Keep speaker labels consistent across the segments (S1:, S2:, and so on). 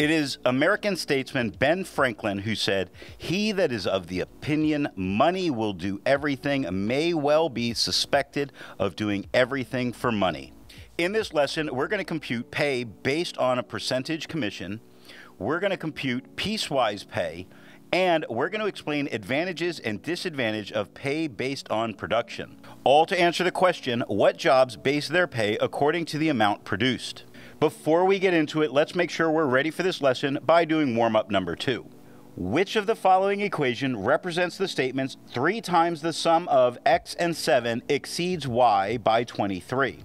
S1: It is American statesman Ben Franklin who said, He that is of the opinion money will do everything may well be suspected of doing everything for money. In this lesson, we're going to compute pay based on a percentage commission. We're going to compute piecewise pay, and we're going to explain advantages and disadvantage of pay based on production. All to answer the question, what jobs base their pay according to the amount produced? Before we get into it, let's make sure we're ready for this lesson by doing warm-up number two. Which of the following equation represents the statements 3 times the sum of x and 7 exceeds y by 23?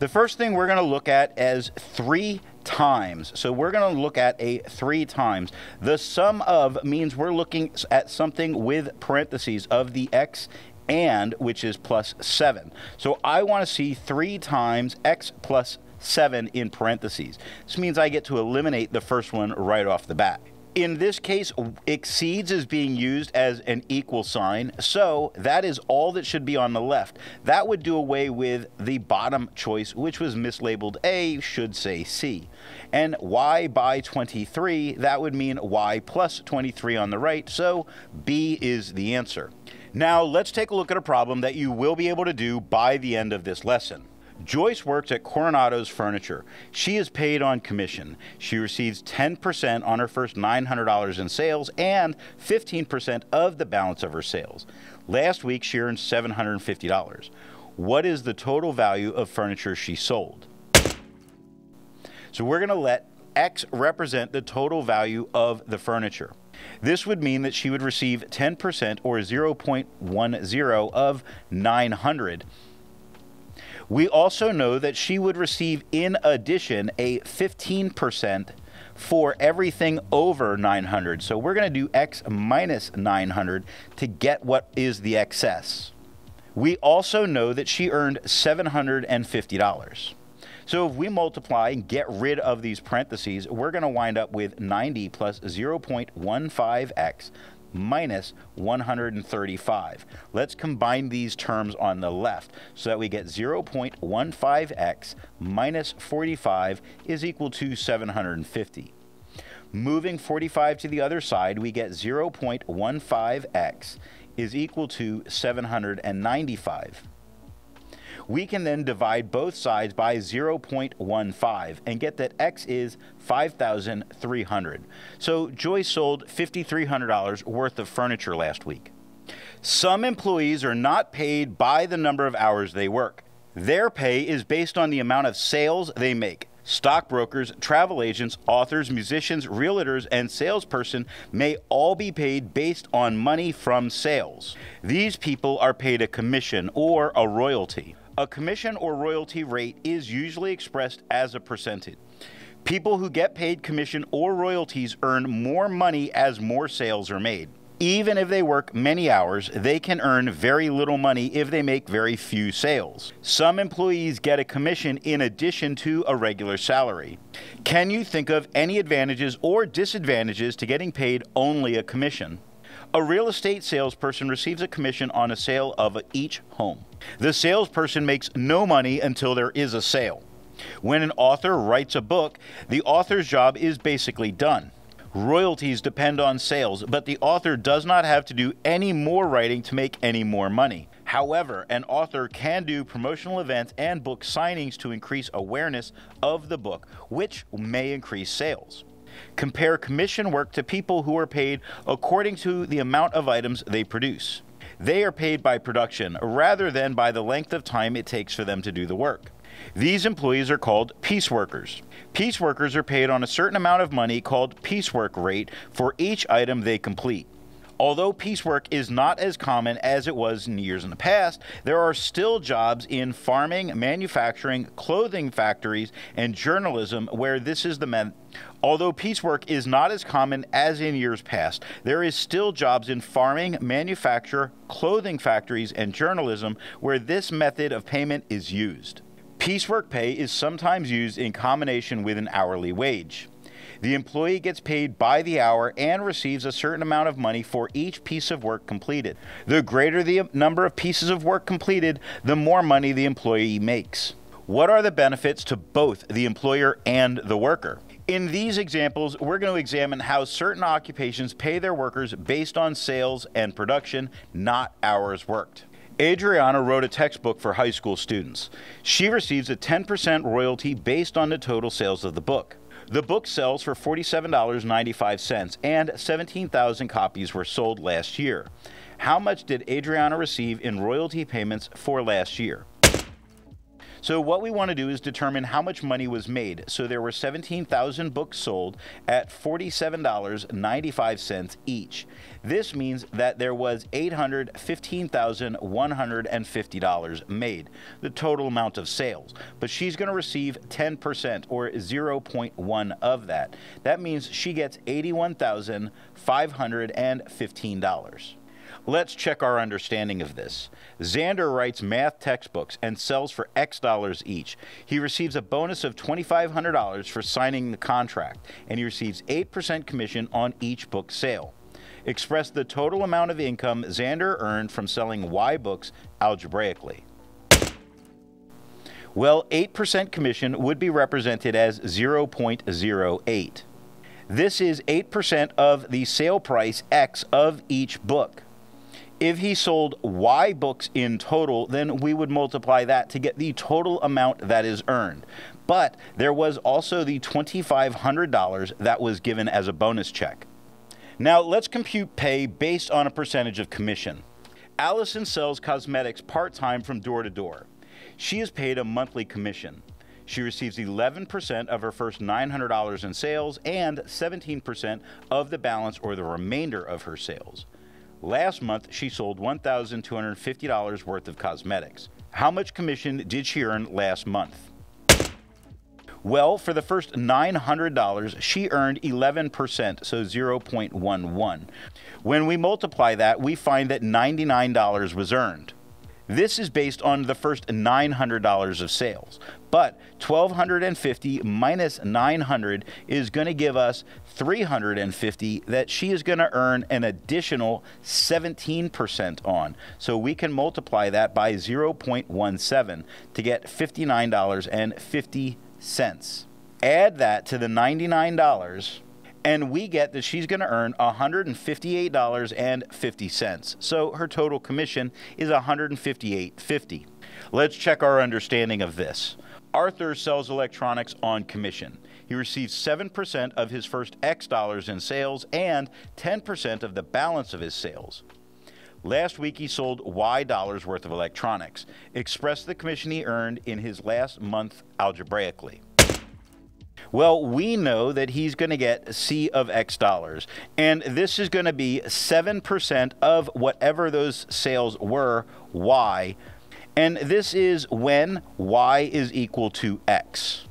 S1: The first thing we're going to look at is 3 times. So we're going to look at a 3 times. The sum of means we're looking at something with parentheses of the x and, which is plus 7. So I want to see 3 times x plus 7 in parentheses. This means I get to eliminate the first one right off the bat. In this case, exceeds is being used as an equal sign, so that is all that should be on the left. That would do away with the bottom choice, which was mislabeled A, should say C. And y by 23, that would mean y plus 23 on the right, so B is the answer. Now let's take a look at a problem that you will be able to do by the end of this lesson. Joyce works at Coronado's Furniture. She is paid on commission. She receives 10% on her first $900 in sales and 15% of the balance of her sales. Last week, she earned $750. What is the total value of furniture she sold? So we're going to let X represent the total value of the furniture. This would mean that she would receive 10% or 0.10 of 900 we also know that she would receive, in addition, a 15% for everything over 900. So we're going to do x minus 900 to get what is the excess. We also know that she earned $750. So if we multiply and get rid of these parentheses, we're going to wind up with 90 plus 0.15x minus 135. Let's combine these terms on the left so that we get 0.15x minus 45 is equal to 750. Moving 45 to the other side, we get 0.15x is equal to 795 we can then divide both sides by 0.15 and get that X is 5,300. So Joyce sold $5,300 worth of furniture last week. Some employees are not paid by the number of hours they work. Their pay is based on the amount of sales they make. Stockbrokers, travel agents, authors, musicians, realtors, and salesperson may all be paid based on money from sales. These people are paid a commission or a royalty. A commission or royalty rate is usually expressed as a percentage. People who get paid commission or royalties earn more money as more sales are made. Even if they work many hours, they can earn very little money if they make very few sales. Some employees get a commission in addition to a regular salary. Can you think of any advantages or disadvantages to getting paid only a commission? A real estate salesperson receives a commission on a sale of each home. The salesperson makes no money until there is a sale. When an author writes a book, the author's job is basically done. Royalties depend on sales, but the author does not have to do any more writing to make any more money. However, an author can do promotional events and book signings to increase awareness of the book, which may increase sales. Compare commission work to people who are paid according to the amount of items they produce. They are paid by production rather than by the length of time it takes for them to do the work. These employees are called piece workers. Piece workers are paid on a certain amount of money called piecework rate for each item they complete. Although piecework is not as common as it was in years in the past, there are still jobs in farming, manufacturing, clothing factories, and journalism where this is the method. Although piecework is not as common as in years past, there is still jobs in farming, manufacture, clothing factories, and journalism where this method of payment is used. Piecework pay is sometimes used in combination with an hourly wage. The employee gets paid by the hour and receives a certain amount of money for each piece of work completed. The greater the number of pieces of work completed, the more money the employee makes. What are the benefits to both the employer and the worker? In these examples, we're going to examine how certain occupations pay their workers based on sales and production, not hours worked. Adrianna wrote a textbook for high school students. She receives a 10% royalty based on the total sales of the book. The book sells for $47.95 and 17,000 copies were sold last year. How much did Adrianna receive in royalty payments for last year? So what we want to do is determine how much money was made. So there were 17,000 books sold at $47.95 each. This means that there was $815,150 made, the total amount of sales. But she's going to receive 10% or 0.1 of that. That means she gets $81,515. Let's check our understanding of this. Xander writes math textbooks and sells for X dollars each. He receives a bonus of $2,500 for signing the contract, and he receives 8% commission on each book sale. Express the total amount of income Xander earned from selling Y books algebraically. Well, 8% commission would be represented as 0.08. This is 8% of the sale price X of each book. If he sold Y books in total, then we would multiply that to get the total amount that is earned. But there was also the $2,500 that was given as a bonus check. Now let's compute pay based on a percentage of commission. Allison sells cosmetics part time from door to door. She is paid a monthly commission. She receives 11% of her first $900 in sales and 17% of the balance or the remainder of her sales. Last month, she sold $1,250 worth of cosmetics. How much commission did she earn last month? Well, for the first $900, she earned 11%, so 0.11. When we multiply that, we find that $99 was earned. This is based on the first $900 of sales. But 1250 minus 900 is going to give us 350 that she is going to earn an additional 17% on. So we can multiply that by 0.17 to get $59.50. Add that to the $99 and we get that she's going to earn $158.50. So her total commission is $158.50. Let's check our understanding of this. Arthur sells electronics on commission. He receives 7% of his first X dollars in sales and 10% of the balance of his sales. Last week, he sold Y dollars worth of electronics. Express the commission he earned in his last month algebraically. Well, we know that he's going to get C of X dollars, and this is going to be 7% of whatever those sales were, Y, and this is when Y is equal to X.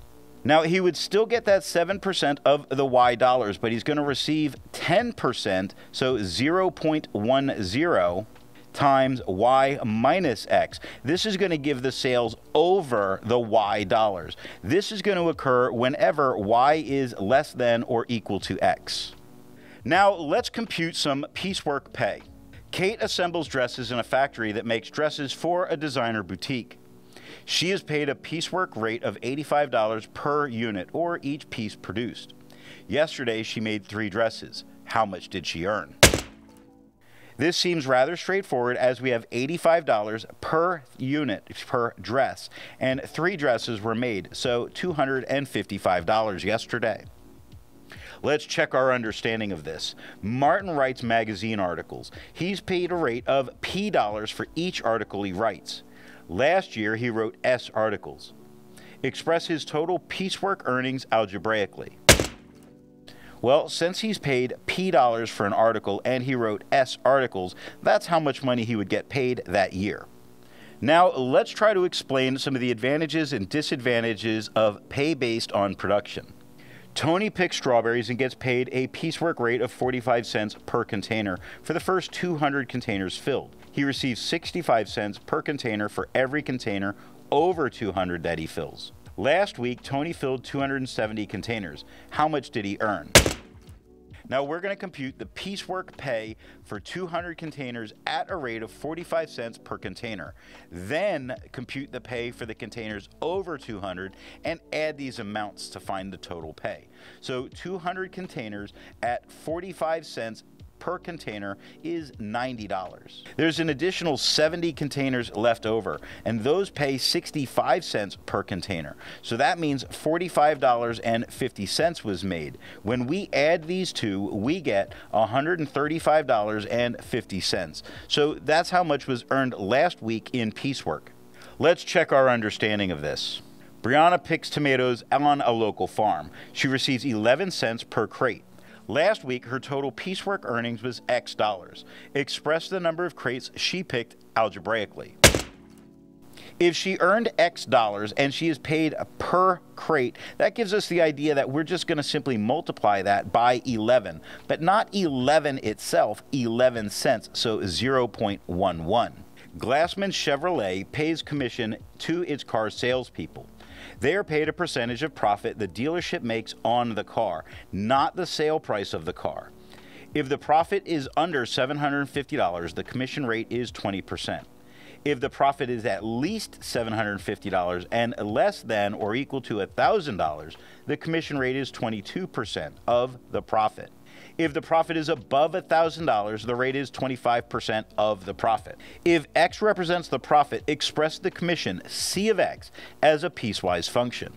S1: Now, he would still get that 7% of the Y dollars, but he's going to receive 10%, so 0.10 times y minus x. This is going to give the sales over the y dollars. This is going to occur whenever y is less than or equal to x. Now let's compute some piecework pay. Kate assembles dresses in a factory that makes dresses for a designer boutique. She is paid a piecework rate of $85 per unit or each piece produced. Yesterday she made three dresses. How much did she earn? This seems rather straightforward as we have $85 per unit per dress, and three dresses were made, so $255 yesterday. Let's check our understanding of this. Martin writes magazine articles. He's paid a rate of P dollars for each article he writes. Last year, he wrote S articles. Express his total piecework earnings algebraically. Well, since he's paid P dollars for an article and he wrote S articles, that's how much money he would get paid that year. Now, let's try to explain some of the advantages and disadvantages of pay based on production. Tony picks strawberries and gets paid a piecework rate of 45 cents per container for the first 200 containers filled. He receives 65 cents per container for every container over 200 that he fills. Last week, Tony filled 270 containers. How much did he earn? Now we're going to compute the piecework pay for 200 containers at a rate of 45 cents per container. Then compute the pay for the containers over 200 and add these amounts to find the total pay. So 200 containers at 45 cents per container is $90. There's an additional 70 containers left over, and those pay 65 cents per container. So that means $45.50 was made. When we add these two, we get $135.50. So that's how much was earned last week in piecework. Let's check our understanding of this. Brianna picks tomatoes on a local farm. She receives 11 cents per crate. Last week, her total piecework earnings was X dollars. Express the number of crates she picked algebraically. If she earned X dollars and she is paid per crate, that gives us the idea that we're just going to simply multiply that by 11, but not 11 itself, 11 cents, so 0.11. Glassman Chevrolet pays commission to its car salespeople. They are paid a percentage of profit the dealership makes on the car, not the sale price of the car. If the profit is under $750, the commission rate is 20%. If the profit is at least $750 and less than or equal to $1,000, the commission rate is 22% of the profit. If the profit is above $1,000, the rate is 25% of the profit. If X represents the profit, express the commission C of X as a piecewise function.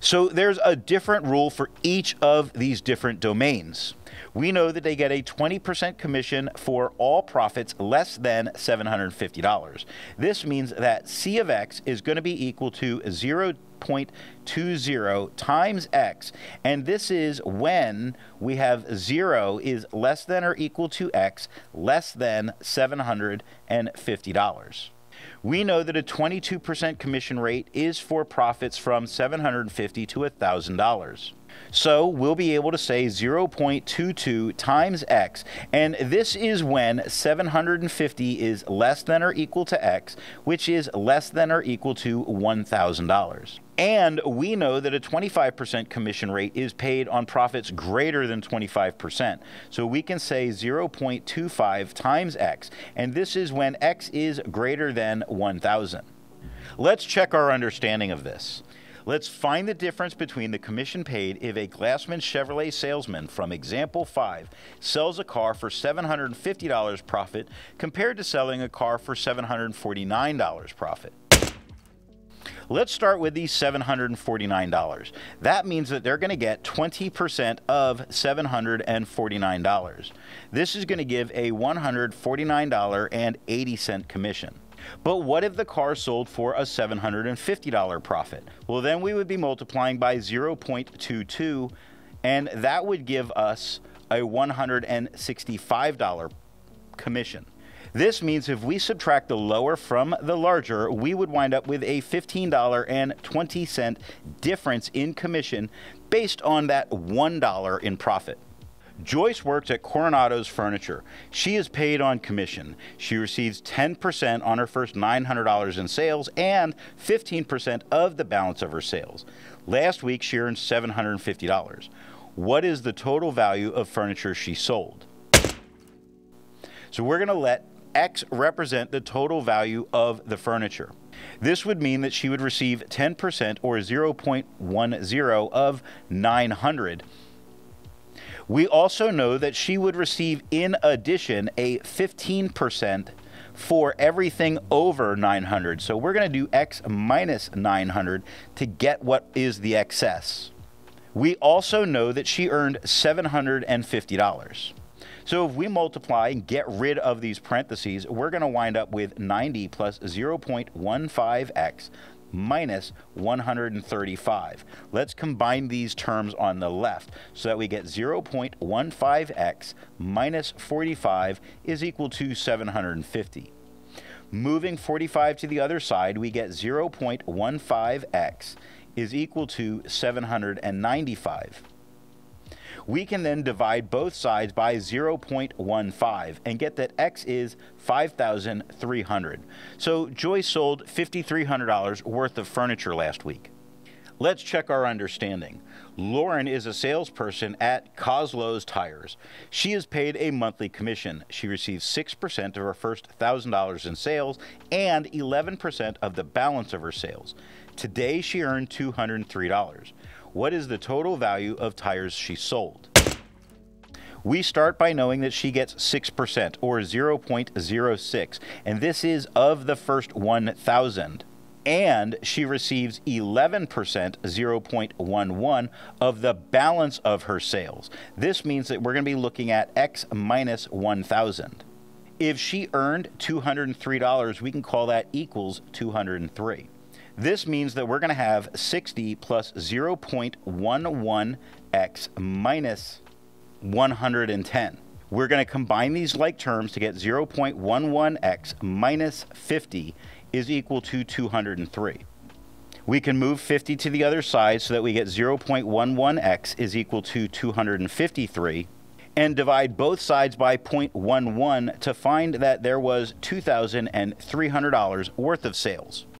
S1: So there's a different rule for each of these different domains. We know that they get a 20% commission for all profits less than $750. This means that C of X is going to be equal to 0.20 times X. And this is when we have 0 is less than or equal to X less than $750 we know that a 22% commission rate is for profits from 750 to $1,000. So we'll be able to say 0.22 times x, and this is when 750 is less than or equal to x, which is less than or equal to $1,000. And we know that a 25% commission rate is paid on profits greater than 25%. So we can say 0.25 times x, and this is when x is greater than 1,000. Let's check our understanding of this. Let's find the difference between the commission paid if a Glassman Chevrolet salesman from example 5 sells a car for $750 profit compared to selling a car for $749 profit. Let's start with these $749. That means that they're going to get 20% of $749. This is going to give a $149.80 commission. But what if the car sold for a $750 profit? Well, then we would be multiplying by 0.22, and that would give us a $165 commission. This means if we subtract the lower from the larger, we would wind up with a $15.20 difference in commission based on that $1 in profit. Joyce works at Coronado's Furniture. She is paid on commission. She receives 10% on her first $900 in sales and 15% of the balance of her sales. Last week, she earned $750. What is the total value of furniture she sold? So we're going to let X represent the total value of the furniture. This would mean that she would receive 10% or 0.10 of 900 we also know that she would receive, in addition, a 15% for everything over 900. So we're going to do x minus 900 to get what is the excess. We also know that she earned $750. So if we multiply and get rid of these parentheses, we're going to wind up with 90 plus 0.15x minus 135. Let's combine these terms on the left so that we get 0.15x minus 45 is equal to 750. Moving 45 to the other side, we get 0.15x is equal to 795 we can then divide both sides by 0.15 and get that X is 5,300. So Joyce sold $5,300 worth of furniture last week. Let's check our understanding. Lauren is a salesperson at Coslow's Tires. She is paid a monthly commission. She receives 6% of her first $1,000 in sales and 11% of the balance of her sales. Today she earned $203. What is the total value of tires she sold? We start by knowing that she gets 6% or 0.06, and this is of the first 1,000 and she receives 11%, 0.11 of the balance of her sales. This means that we're going to be looking at X minus 1,000. If she earned $203, we can call that equals 203. This means that we're going to have 60 plus 0.11x minus 110. We're going to combine these like terms to get 0.11x minus 50 is equal to 203. We can move 50 to the other side so that we get 0.11x is equal to 253 and divide both sides by 0.11 to find that there was $2,300 worth of sales.